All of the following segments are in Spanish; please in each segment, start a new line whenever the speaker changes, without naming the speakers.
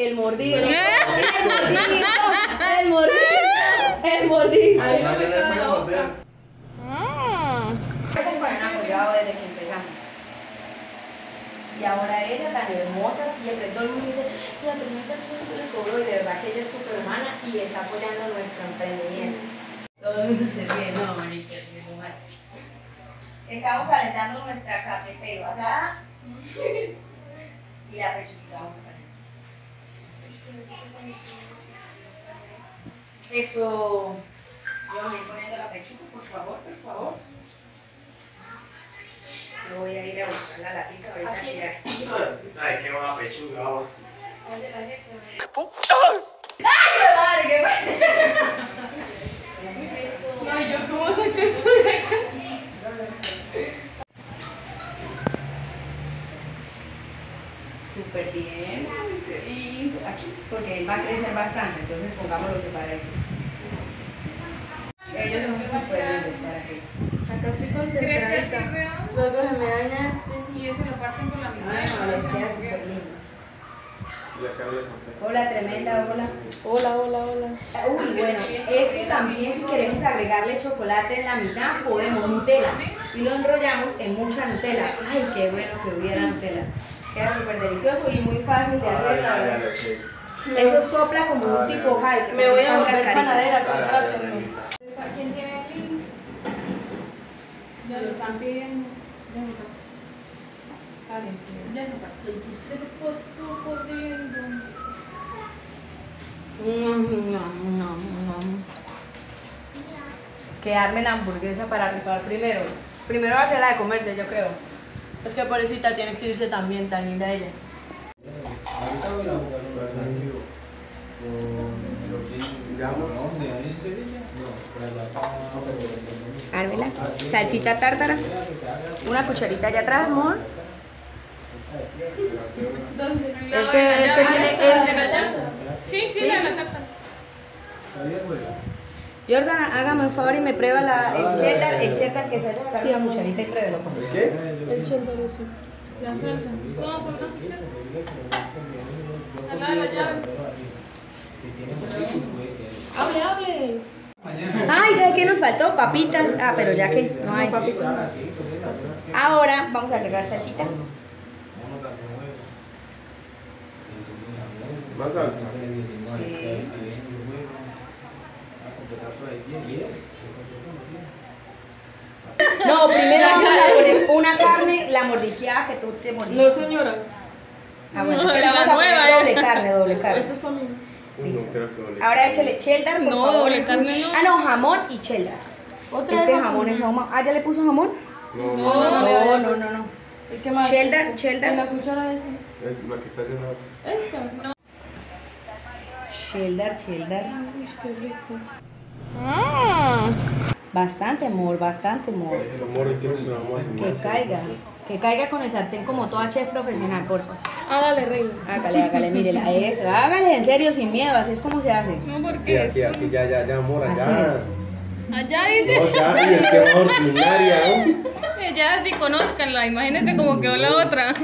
El mordido. El mordisco. El mordisco. El mordisco.
Ay, no, no, no, no,
desde que empezamos. Y ahora ella tan hermosa siempre. Todo el mundo dice, la tormenta siempre les cobró y de verdad que ella es superhumana y está apoyando nuestro emprendimiento. Todo el mundo se ríe, no, marica, es lo máximo. Estamos calentando nuestra carne pero asada y la pechuguita vamos a calentar. Eso, yo me voy poniendo la pechuga, por favor, por favor. Yo voy a ir a buscar la latica ahorita. sí, aquí.
Ay, qué mala pechuga. vamos.
¡Ay, madre, qué pasa!
Ay, yo cómo saco eso de acá.
Súper bien. Y aquí, porque él va a crecer bastante, entonces pongámoslo separadito. Ellos son súper lindos para que.
Acá estoy
Crece así.
Luego se me daña este.
Y eso lo parten por la mitad.
Ah, no, les queda súper lindo. Hola, tremenda, hola.
Hola, hola, hola.
Uy, bueno, este también si queremos agregarle chocolate en la mitad, podemos Nutella. Y lo enrollamos en mucha Nutella. Ay, qué bueno que hubiera Nutella. Queda súper delicioso y muy fácil de hacer. la verdad. Eso sopla como un tipo high.
Me voy a volver
cascarita.
panadera.
¿Quién tiene el link? Ya lo están pidiendo. Ya no pasó. No pasó. Corriendo.
Mm, no, no, no. Quedarme la hamburguesa para rifar primero. Primero va a ser la de comerse, yo creo. Es que pobrecita tiene que irse también, tan linda ella. Ármela. Salsita tártara. Una cucharita allá atrás, amor. Es que, es que tiene. es-
Sí, sí, la
sí.
La tarta.
Jordan, hágame un favor y me prueba la, el cheddar, el cheddar que se haya agarrado una cucharita y pruébelo. por favor.
¿Qué?
El cheddar eso.
La salsa. ¿Cómo con una cuchara? Al lado de la llave.
Hable, hable.
Ay, ¿sabe qué nos faltó? Papitas. Ah, pero ya que no hay.
papitas.
Ahora vamos a agregar salsita.
Más salsa.
No, primero vamos a poner una carne, la mordisqueada que tú te mordiste.
No, señora.
Ah, bueno, es
No,
que
es
la
la
vamos a poner
nueva,
doble
eh.
carne, doble carne.
Eso es para mí.
Listo.
No creo que doble.
Ahora échale cheddar, por
No,
favor.
doble carne no.
Ah, no, jamón y cheddar.
Otra
Este jamón es ahumado. Ah, ¿ya le puso jamón?
No,
No.
no.
No, no, no, no.
¿Y qué más?
Cheddar,
¿Y
cheddar.
la cuchara esa?
Es la que está en la.
Esta.
Cheddar, cheddar.
Uy, qué rico.
Bastante amor, bastante amor.
El amor y que vamos a
Que caiga. Que caiga con el sartén como toda chef profesional, porfa.
Ah, dale, reina.
Hágale, hágale, mírela. Eso, hágale en serio, sin miedo, así es como se hace.
No,
Sí,
porque
así,
es
así, ya, ya, ya, amor,
Así
allá.
allá dice,
No, ya, y es que es ordinaria, ¿no?
ya así conózcanla, imagínense cómo quedó la otra.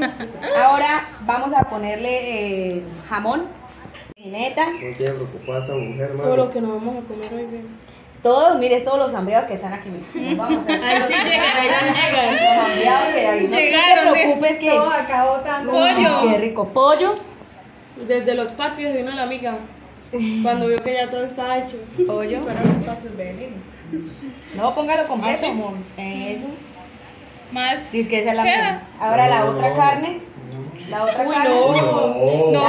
Ahora vamos a ponerle eh, jamón, tocineta,
No tiene preocupada esa mujer,
Todo lo que nos vamos a comer hoy, bien.
todos, mire todos los hambreados que están aquí. Nos vamos a
Ahí sí llegan, ahí sí llegan.
Los hambreados que ahí. No
Llegaron,
te
¿eh?
preocupes que.
acabó tan
Uy,
Pollo.
Qué rico. Pollo.
Desde los patios vino la amiga. Cuando vio que ya todo estaba hecho.
Pollo.
Fueron los patios de él.
No, póngalo completo,
Ah.
Eso.
Más.
Dice que esa es la mía. Ahora la
No,
otra
no.
carne. La otra
Uy,
carne.
no.
No.
Una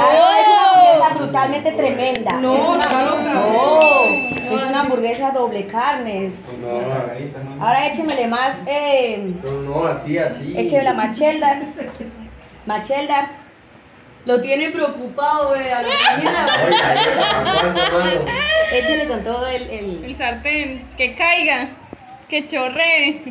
hamburguesa brutalmente tremenda.
No,
es una,
loca.
no, es una hamburguesa doble carne.
No,
Ahora échemele más, eh,
no, no, así, así.
échemela más cheddar. Más cheddar. Lo tiene preocupado, la-
mano.
Échele con todo el, el-
El sartén, que caiga, que chorree.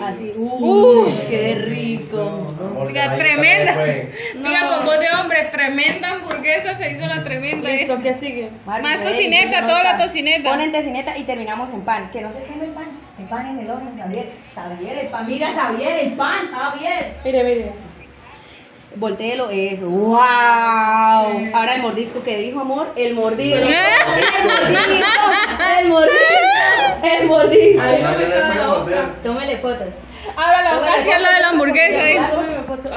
Así. Uy, qué rico.
Ahí
tremenda. Diga con voz de hombre, tremenda hamburguesa se hizo la tremenda. ¿eh?
Listo, ¿qué sigue?
Mari,
Más tocineta, toda la tocineta.
Ponen tocineta y terminamos en pan. Que no se queme el pan. El pan en el horno, Xavier. Xavier, el pan. Mira, Xavier, el pan, Xavier.
Mire, mire.
Voltéelo, eso. ¡Wow!
Sí.
Ahora el mordisco que dijo, amor. El mordido. El mordisco. El mordisco. El mordisco.
El
buenísimo.
Ahí fotos.
Ahora la boca es la de la hamburguesa.
Tómeme eh. fotos.